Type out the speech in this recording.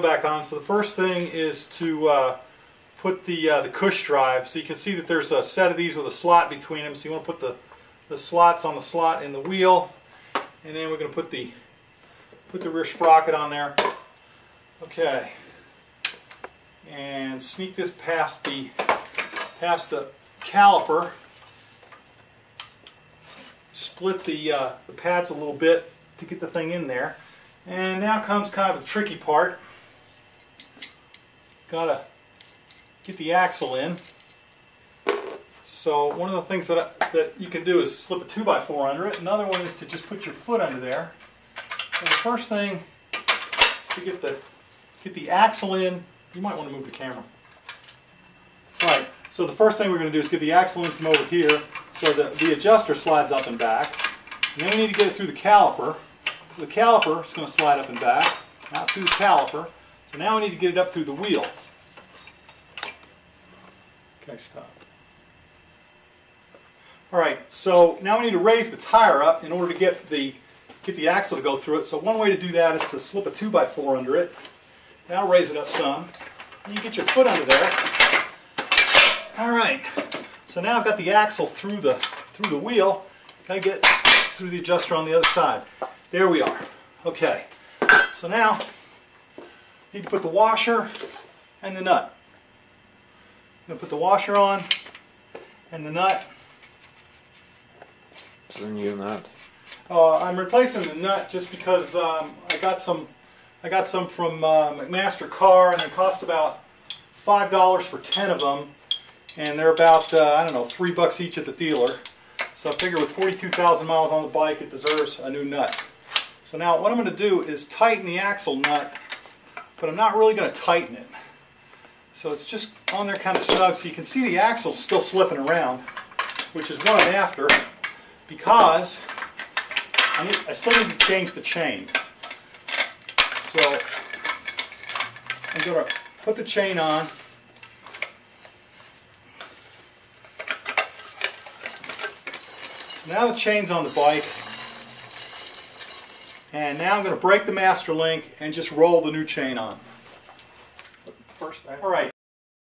back on. So the first thing is to uh, put the uh, the cush drive. So you can see that there's a set of these with a slot between them. So you want to put the the slots on the slot in the wheel, and then we're going to put the put the rear sprocket on there. Okay, and sneak this past the past the caliper. Split the uh, the pads a little bit to get the thing in there. And now comes kind of the tricky part. Gotta get the axle in. So one of the things that, I, that you can do is slip a 2x4 under it. Another one is to just put your foot under there. And the first thing is to get the, get the axle in. You might want to move the camera. Alright, so the first thing we're going to do is get the axle in from over here so that the adjuster slides up and back. And then we need to get it through the caliper. The caliper is going to slide up and back, out through the caliper. So now we need to get it up through the wheel. Stop. All right, so now we need to raise the tire up in order to get the get the axle to go through it. So one way to do that is to slip a 2x4 under it. Now raise it up some. And you get your foot under there. All right, so now I've got the axle through the through the wheel. Got to get through the adjuster on the other side. There we are. Okay, so now need to put the washer and the nut. I'm going to put the washer on and the nut. The new nut. Uh, I'm replacing the nut just because um, I got some I got some from uh, McMaster-Carr and they cost about five dollars for ten of them and they're about uh, I don't know three bucks each at the dealer so I figure with 42,000 miles on the bike it deserves a new nut so now what I'm going to do is tighten the axle nut but I'm not really going to tighten it so it's just on there kind of snug so you can see the axle still slipping around which is what I'm after because I, need, I still need to change the chain. So I'm going to put the chain on. Now the chain's on the bike. And now I'm going to break the master link and just roll the new chain on. First, all right.